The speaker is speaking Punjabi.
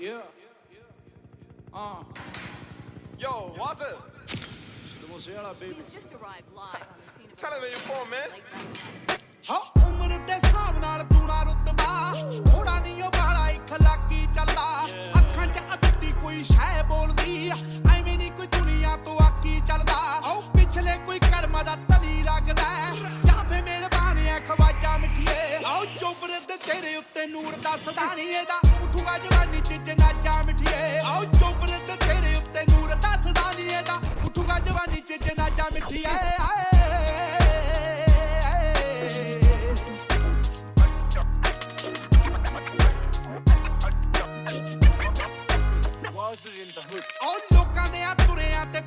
Yeah. Uh. Yo, what's it? the up? She just arrived live on the scene. Tell him your phone, man. Huh? ਨੂਰ ਦਾ ਸਦਾਣੀਏ ਦਾ ਉਠੂਗਾ ਜਵਾਨੀ ਚ ਜਨਾਜਾ ਮਿੱਠੀਏ ਆਉ ਚੋਬਰ ਤੇ ਤੇਰੇ ਉੱਤੇ ਨੂਰ ਦਾ ਸਦਾਣੀਏ ਦਾ ਉਠੂਗਾ ਜਵਾਨੀ ਚ ਜਨਾਜਾ ਮਿੱਠੀਏ ਉਹ ਲੋਕਾਂ ਦੇ ਆ ਤੁਰਿਆ ਤੇ